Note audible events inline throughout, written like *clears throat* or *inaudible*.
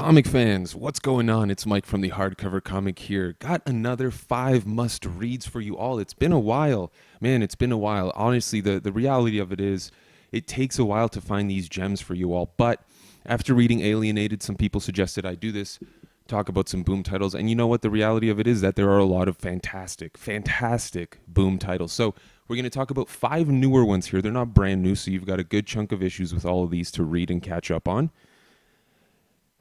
Comic fans, what's going on? It's Mike from the Hardcover Comic here. Got another five must reads for you all. It's been a while. Man, it's been a while. Honestly, the, the reality of it is it takes a while to find these gems for you all. But after reading Alienated, some people suggested I do this, talk about some boom titles. And you know what? The reality of it is that there are a lot of fantastic, fantastic boom titles. So we're going to talk about five newer ones here. They're not brand new, so you've got a good chunk of issues with all of these to read and catch up on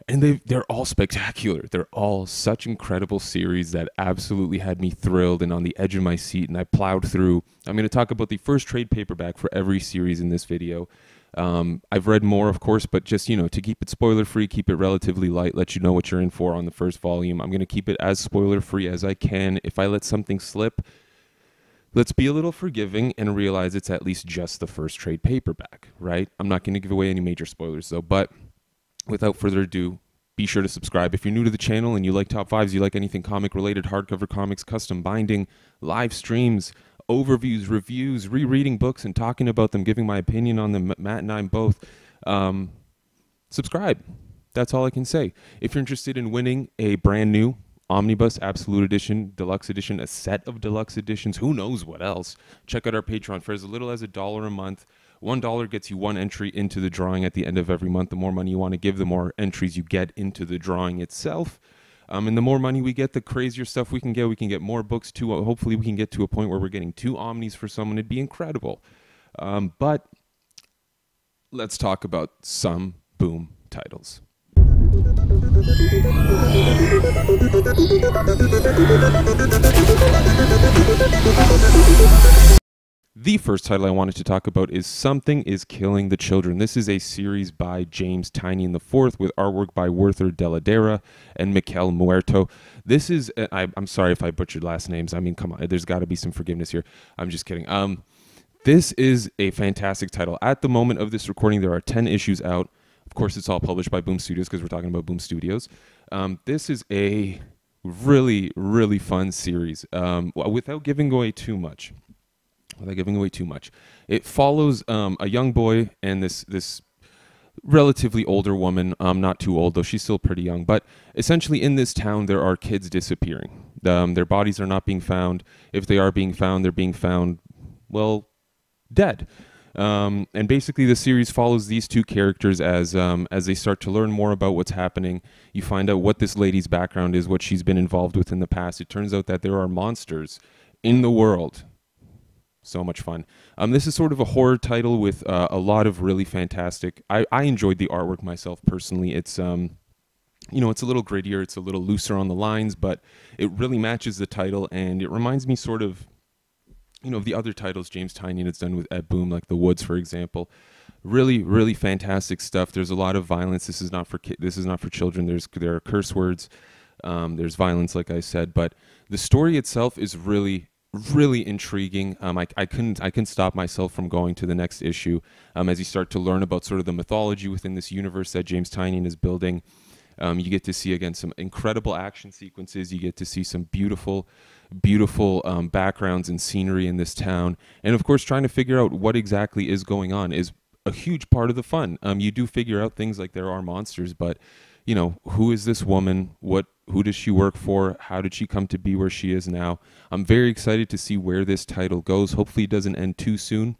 and they they're all spectacular. They're all such incredible series that absolutely had me thrilled and on the edge of my seat. And I plowed through. I'm going to talk about the first trade paperback for every series in this video. Um, I've read more, of course, but just you know to keep it spoiler free, keep it relatively light, let you know what you're in for on the first volume. I'm going to keep it as spoiler free as I can. If I let something slip, let's be a little forgiving and realize it's at least just the first trade paperback, right? I'm not going to give away any major spoilers though, but without further ado, be sure to subscribe. If you're new to the channel and you like top fives, you like anything comic related, hardcover comics, custom binding, live streams, overviews, reviews, rereading books and talking about them, giving my opinion on them, Matt and I both, um, subscribe. That's all I can say. If you're interested in winning a brand new Omnibus Absolute Edition, Deluxe Edition, a set of Deluxe Editions, who knows what else, check out our Patreon for as little as a dollar a month. One dollar gets you one entry into the drawing at the end of every month. The more money you want to give, the more entries you get into the drawing itself. Um, and the more money we get, the crazier stuff we can get. We can get more books too. Uh, hopefully, we can get to a point where we're getting two omnis for someone. It'd be incredible. Um, but let's talk about some boom titles. The first title I wanted to talk about is Something is Killing the Children. This is a series by James Tynion IV with artwork by Werther Dell'Edera and Miquel Muerto. This is, uh, I, am sorry if I butchered last names. I mean, come on, there's got to be some forgiveness here. I'm just kidding. Um, this is a fantastic title. At the moment of this recording, there are 10 issues out. Of course, it's all published by Boom Studios because we're talking about Boom Studios. Um, this is a really, really fun series um, without giving away too much without giving away too much. It follows um, a young boy and this this relatively older woman. Um, not too old though; she's still pretty young. But essentially, in this town, there are kids disappearing. Um, their bodies are not being found. If they are being found, they're being found, well, dead. Um, and basically, the series follows these two characters as um, as they start to learn more about what's happening. You find out what this lady's background is, what she's been involved with in the past. It turns out that there are monsters in the world so much fun. Um, this is sort of a horror title with uh, a lot of really fantastic. I, I enjoyed the artwork myself personally. It's um, you know, it's a little grittier, it's a little looser on the lines, but it really matches the title, and it reminds me sort of, you know, of the other titles James Tynion has done with at Boom, like The Woods, for example. Really, really fantastic stuff. There's a lot of violence. This is not for ki- this is not for children. There's there are curse words. Um, there's violence, like I said, but the story itself is really really intriguing. Um, I, I couldn't I couldn't stop myself from going to the next issue um, as you start to learn about sort of the mythology within this universe that James Tynion is building. Um, you get to see again some incredible action sequences. You get to see some beautiful, beautiful um, backgrounds and scenery in this town, and of course, trying to figure out what exactly is going on is a huge part of the fun. Um, you do figure out things like there are monsters, but you know, who is this woman? What who does she work for? How did she come to be where she is now? I'm very excited to see where this title goes. Hopefully, it doesn't end too soon.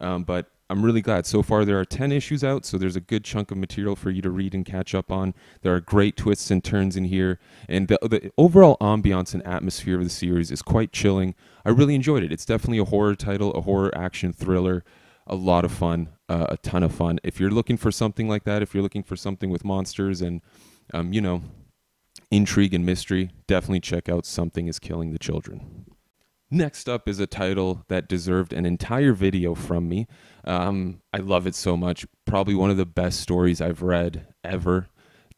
Um, but I'm really glad. So far, there are 10 issues out, so there's a good chunk of material for you to read and catch up on. There are great twists and turns in here, and the, the overall ambiance and atmosphere of the series is quite chilling. I really enjoyed it. It's definitely a horror title, a horror action thriller a lot of fun, uh, a ton of fun. If you're looking for something like that, if you're looking for something with monsters and, um, you know, intrigue and mystery, definitely check out Something is Killing the Children. Next up is a title that deserved an entire video from me. Um, I love it so much. Probably one of the best stories I've read ever,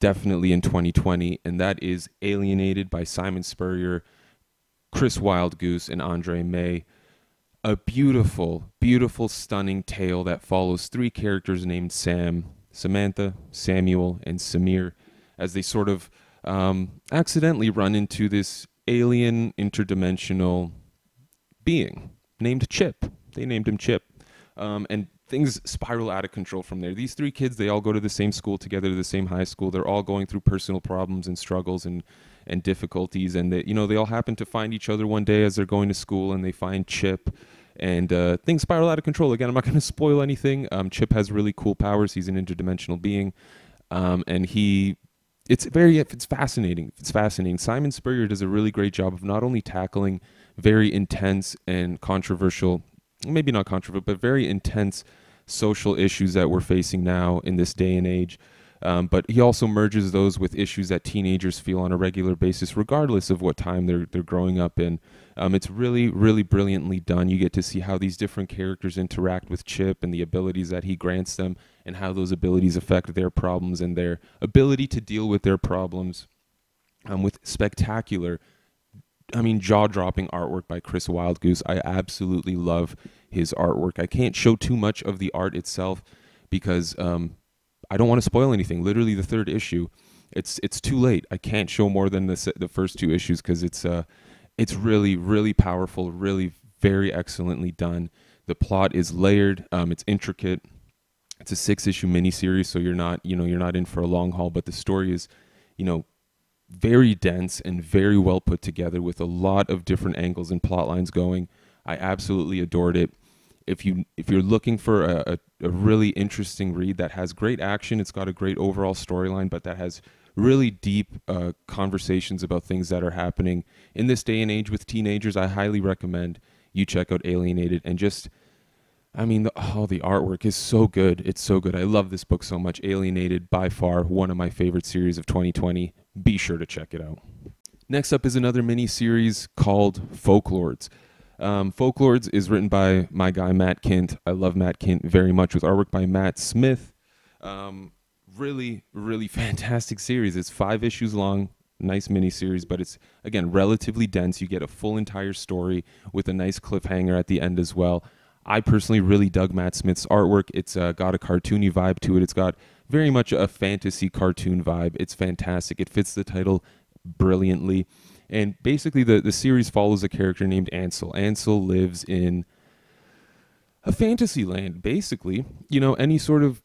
definitely in 2020, and that is Alienated by Simon Spurrier, Chris Wildgoose, and Andre May a beautiful, beautiful, stunning tale that follows three characters named Sam, Samantha, Samuel, and Samir as they sort of um, accidentally run into this alien interdimensional being named Chip. They named him Chip. Um, and things spiral out of control from there. These three kids, they all go to the same school together, the same high school. They're all going through personal problems and struggles and and difficulties, and they, you know, they all happen to find each other one day as they're going to school, and they find Chip, and uh, things spiral out of control. Again, I'm not *laughs* going to spoil anything. Um, Chip has really cool powers. He's an interdimensional being, um, and he. It's very it's fascinating. It's fascinating. Simon Spurrier does a really great job of not only tackling very intense and controversial, maybe not controversial, but very intense social issues that we're facing now in this day and age. Um, but he also merges those with issues that teenagers feel on a regular basis, regardless of what time they're they're growing up in. Um, it's really, really brilliantly done. You get to see how these different characters interact with Chip and the abilities that he grants them, and how those abilities affect their problems and their ability to deal with their problems. Um, with spectacular, I mean, jaw-dropping artwork by Chris Wildgoose. I absolutely love his artwork. I can't show too much of the art itself because um, I don't want to spoil anything. Literally, the third issue, it's it's too late. I can't show more than the the first two issues because it's uh it's really really powerful, really very excellently done. The plot is layered. Um, it's intricate. It's a six issue miniseries, so you're not you know you're not in for a long haul. But the story is, you know, very dense and very well put together with a lot of different angles and plot lines going. I absolutely adored it if you if you're looking for a, a, a, really interesting read that has great action, it's got a great overall storyline, but that has really deep uh, conversations about things that are happening in this day and age with teenagers, I highly recommend you check out Alienated and just. I mean, the, oh, the artwork is so good. It's so good. I love this book so much. Alienated, by far, one of my favorite series of 2020. Be sure to check it out. Next up is another mini series called Folklords. Um, Folklords is written by my guy Matt Kindt. I love Matt Kindt very much with artwork by Matt Smith. Um, really, really *laughs* fantastic series. It's five issues long, nice mini series, but it's again relatively dense. You get a full entire story with a nice cliffhanger at the end as well. I personally really dug Matt Smith's artwork. It's uh, got a cartoony vibe to it. It's got very much a fantasy cartoon vibe. It's fantastic. It fits the title brilliantly. And basically, the, the series follows a character named Ansel. Ansel lives in a fantasy land, basically. You know, any sort of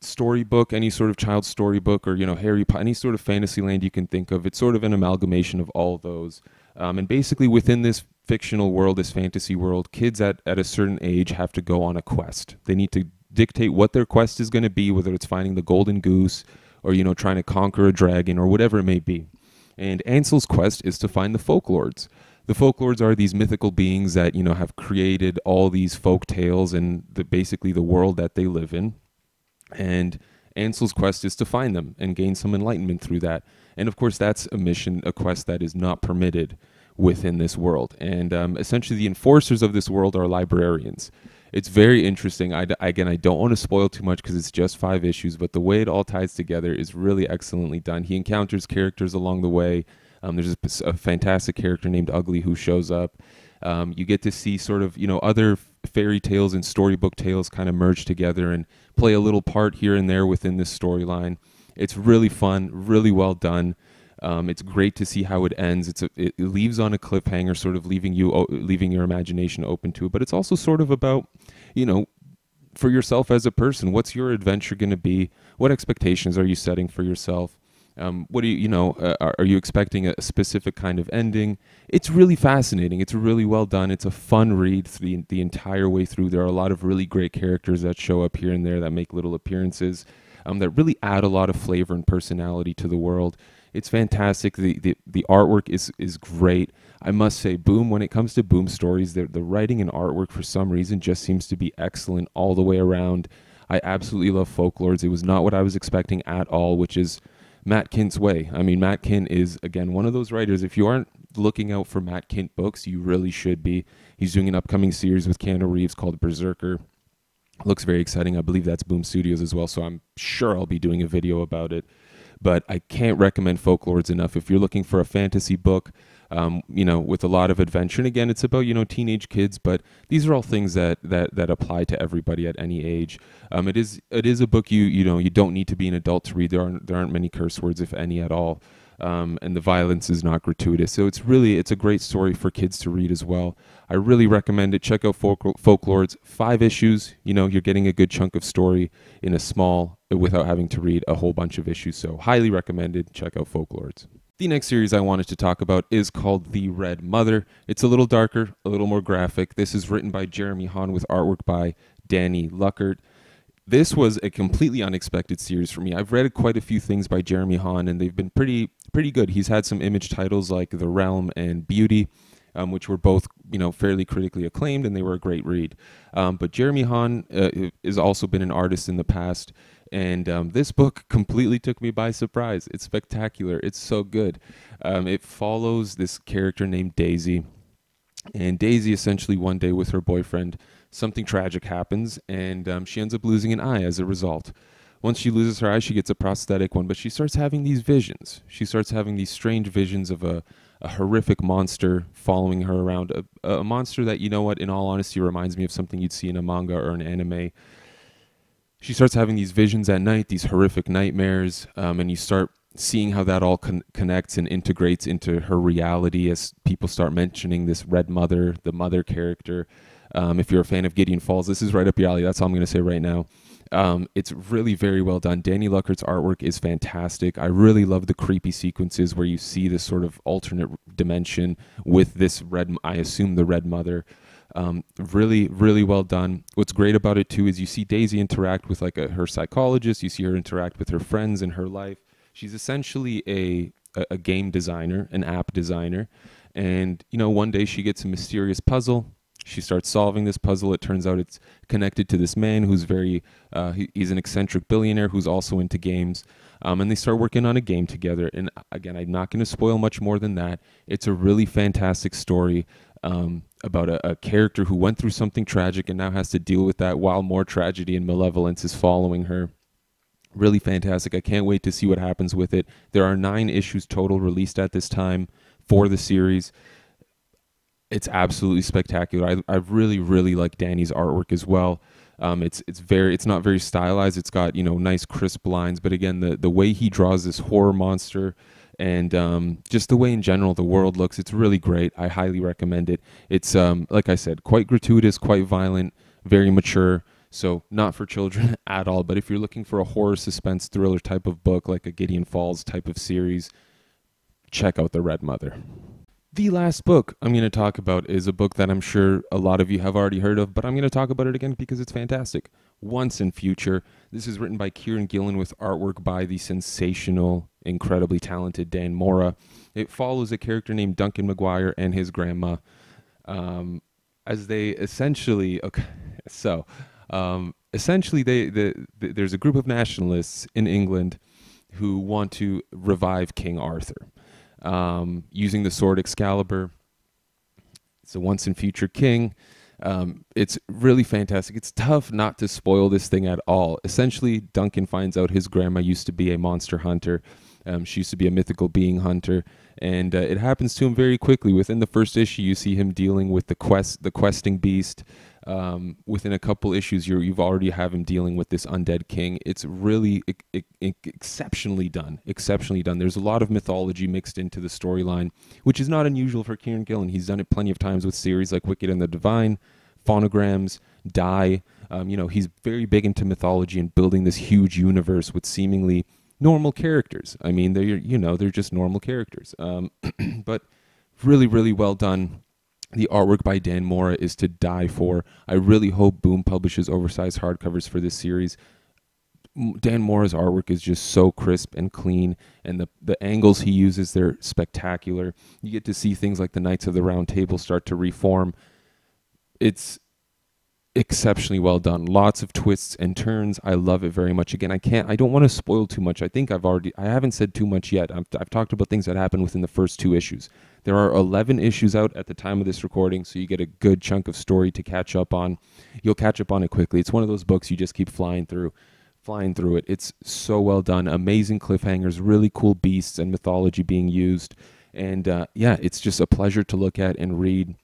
storybook, any sort of child storybook, or, you know, Harry Potter, any sort of fantasy land you can think of. It's sort of an amalgamation of all those. Um, and basically, within this fictional world, this fantasy world, kids at, at a certain age have to go on a quest. They need to dictate what their quest is going to be, whether it's finding the golden goose or, you know, trying to conquer a dragon or whatever it may be. And Ansel's quest is to find the folklords. The folklords are these mythical beings that you know have created all these folk tales and the, basically the world that they live in. And Ansel's quest is to find them and gain some enlightenment through that. And of course, that's a mission, a quest that is not permitted within this world. And um, essentially, the enforcers of this world are librarians it's very interesting. I, again, I don't want to spoil too much because it's just five issues, but the way it all ties together is really excellently done. He encounters characters along the way. Um, there's a, a, fantastic character named Ugly who shows up. Um, you get to see sort of you know other fairy tales and storybook tales kind of merge together and play a little part here and there within this storyline. It's really fun, really well done. Um, it's great to see how it ends. It's a, it leaves on a cliffhanger, sort of leaving you leaving your imagination open to it. But it's also sort of about, you know, for yourself as a person. What's your adventure going to be? What expectations are you setting for yourself? Um, what do you, you know, uh, are, are, you expecting a specific kind of ending? It's really fascinating. It's really well done. It's a fun read the, the entire way through. There are a lot of really great characters that show up here and there that make little appearances um, that really add a lot of flavor and personality to the world. It's fantastic. The, the the artwork is is great. I must say, Boom. When it comes to Boom stories, the the writing and artwork for some reason just seems to be excellent all the way around. I absolutely love Folklords. It was not what I was expecting at all, which is Matt Kindt's way. I mean, Matt Kindt is again one of those writers. If you aren't looking out for Matt Kindt books, you really should be. He's doing an upcoming series with Keanu Reeves called BRZRKR. Looks very exciting. I believe that's Boom Studios as well, so I'm sure I'll be doing a video about it but I can't recommend Folklords enough. If you're looking for a fantasy book, um, you know, with a lot of adventure, and again, it's about you know teenage kids, but these are all things that that that apply to everybody at any age. Um, it is it is a book you you know you don't need to be an adult to read. There aren't there aren't many curse words, if any at all. um, and the violence is not gratuitous. So it's really it's a great story for kids to read as well. I really recommend it. Check out Folk- Folklords. Five issues. You know, you're getting a good chunk of story in a small without having to read a whole bunch of issues. So highly recommended. Check out Folklords. The next series I wanted to talk about is called The Red Mother. It's a little darker, a little more graphic. This is written by Jeremy Haun with artwork by Danny Luckert. This was a completely unexpected series for me. I've read quite a few things by Jeremy Haun, and they've been pretty pretty good. He's had some image titles like The Realm and Beauty, um, which were both you know fairly critically acclaimed, and they were a great read. Um, but Jeremy Haun uh, has also been an artist in the past, and um, this book completely took me by surprise. It's spectacular. It's so good. Um, it follows this character named Daisy, and Daisy essentially one day with her boyfriend, something tragic happens, and um, she ends up losing an eye as a result. Once she loses her eye, she gets a prosthetic one, but she starts having these visions. She starts having these strange visions of a, a horrific monster following her around. A, a monster that, you know what, in all honesty, reminds me of something you'd see in a manga or an anime she starts having these visions at night, these horrific nightmares, um, and you start seeing how that all con- connects and integrates into her reality as people start mentioning this red mother, the mother character. Um, if you're a fan of Gideon Falls, this is right up your alley. That's all I'm going to say right now. Um, it's really very well done. Danny Luckert's artwork is fantastic. I really love the creepy sequences where you see this sort of alternate dimension with this red, I assume the red mother. Um, really, really well done. What's great about it too is you see Daisy interact with like a, her psychologist. You see her interact with her friends in her life. She's essentially a, a, game designer, an app designer, and you know one day she gets a mysterious puzzle. She starts solving this puzzle. It turns out it's connected to this man who's very, uh, he, he's an eccentric billionaire who's also into games. Um, and they start working on a game together. And again, I'm not going to spoil much more than that. It's a really fantastic story um, about a, a, character who went through something tragic and now has to deal with that while more tragedy and malevolence is following her. Really fantastic. I can't wait to see what happens with it. There are nine issues total released at this time for the series. It's absolutely spectacular. I, I really, really like Danny's artwork as well. Um, it's it's very it's not very stylized. It's got you know nice crisp lines, but again the the way he draws this horror monster and um, just the way in general the world looks. It's really great. I highly recommend it. It's um, like I said, quite gratuitous, quite violent, very mature. So not for children *laughs* at all. But if you're looking for a horror suspense thriller type of book, like a Gideon Falls type of series, check out The Red Mother. The last book I'm going to talk about is a book that I'm sure a lot of you have already heard of, but I'm going to talk about it again because it's fantastic. Once and Future. This is written by Kieron Gillen with artwork by the sensational incredibly talented Dan Mora. It follows a character named Duncan McGuire and his grandma um, as they essentially okay *laughs* so um, essentially they the, the, there's a group of nationalists in England who want to revive King Arthur um, using the sword Excalibur. It's a once and future king. Um, it's really fantastic. It's tough not to spoil this thing at all. Essentially, Duncan finds out his grandma used to be a monster hunter um, she used to be a mythical being hunter, and uh, it happens to him very quickly. Within the first issue, you see him dealing with the quest, the questing beast. Um, within a couple issues, you have already have him dealing with this undead king. It's really exceptionally done, exceptionally done. There's a lot of mythology mixed into the storyline, which is not unusual for Kieron Gillen. He's done it plenty of times with series like Wicked and the Divine, Phonograms, Die. Um, you know, he's very big into mythology and building this huge universe with seemingly normal characters. I mean, they're you know they're just normal characters. Um, *clears throat* but really, really well done. The artwork by Dan Mora is to die for. I really hope Boom publishes oversized hardcovers for this series. Dan Mora's artwork is just so crisp and clean, and the the angles he uses they're spectacular. You get to see things like the Knights of the Round Table start to reform. It's exceptionally well done. Lots of twists and turns. I love it very much. Again, I can't. I don't want to spoil too much. I think I've already. I haven't said too much yet. I've, I've talked about things that happened within the first two issues. There are 11 issues out at the time of this recording, so you get a good chunk of story to catch up on. You'll catch up on it quickly. It's one of those books you just keep flying through, flying through it. It's so well done. Amazing cliffhangers, really cool beasts and mythology being used, and uh, yeah, it's just a pleasure to look at and read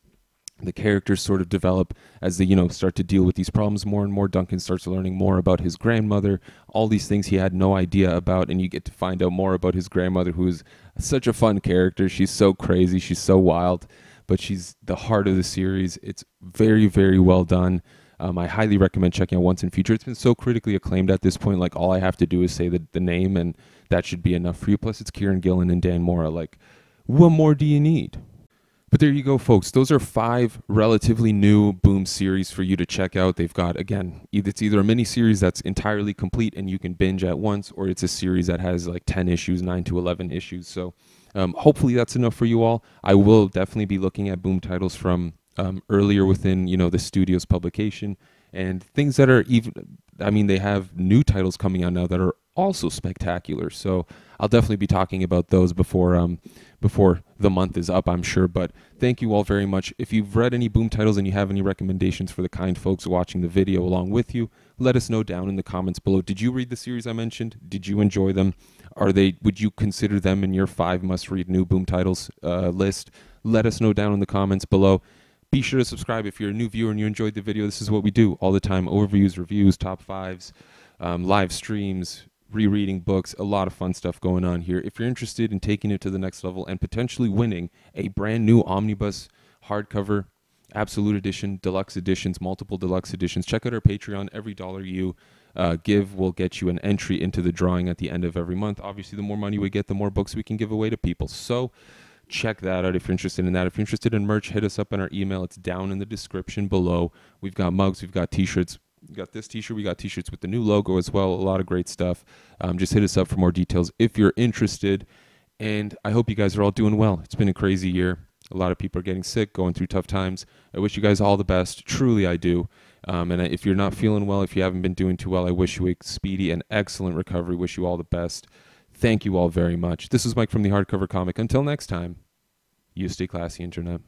the characters sort of develop as they you know start to deal with these problems more and more. Duncan starts learning more about his grandmother. All these things he had no idea about and you get to find out more about his grandmother who's such a fun character. She's so crazy. She's so wild but she's the heart of the series. It's very very well done. Um, i highly recommend checking out once and future. It's been so critically acclaimed at this point like all i have to do is say the, the name and that should be enough for you. Plus it's kieron gillen and dan mora like what more do you need but there you go, folks. Those are five relatively new Boom series for you to check out. They've got, again, it's either a mini series that's entirely complete and you can binge at once, or it's a series that has like 10 issues, 9 to 11 issues. So um, hopefully that's enough for you all. I will definitely be looking at Boom titles from um, earlier within, you know, the studio's publication and things that are even, I mean, they have new titles coming out now that are also spectacular. So I'll definitely be talking about those before um, before the month is up, I'm sure. But thank you all very much. If you've read any Boom titles and you have any recommendations for the kind folks watching the video along with you, let us know down in the comments below. Did you read the series I mentioned? Did you enjoy them? Are they? Would you consider them in your five must-read new Boom titles uh, list? Let us know down in the comments below. Be sure to subscribe if you're a new viewer and you enjoyed the video. This is what we do all the time: overviews, reviews, top fives, um, live streams, rereading books, a lot of fun stuff going on here. If you're interested in taking it to the next level and potentially winning a brand new omnibus hardcover, absolute edition, deluxe editions, multiple deluxe editions, check out our Patreon. Every dollar you uh, give will get you an entry into the drawing at the end of every month. Obviously, the more money we get, the more books we can give away to people. So, check that out if you're interested in that. If you're interested in merch, hit us up on our email. It's down in the description below. We've got mugs, we've got t shirts, we got this t-shirt we got t-shirts with the new logo as well a lot of great stuff. Um, just hit us up for more details if you're interested. And i hope you guys are all doing well. It's been a crazy year. A lot of people are getting sick going through tough times. I wish you guys all the best. Truly i do. Um, and if you're not feeling well if you haven't been doing too well i wish you a speedy and excellent recovery. Wish you all the best. Thank you all very much. This is mike from the hardcover comic. Until next time you stay classy internet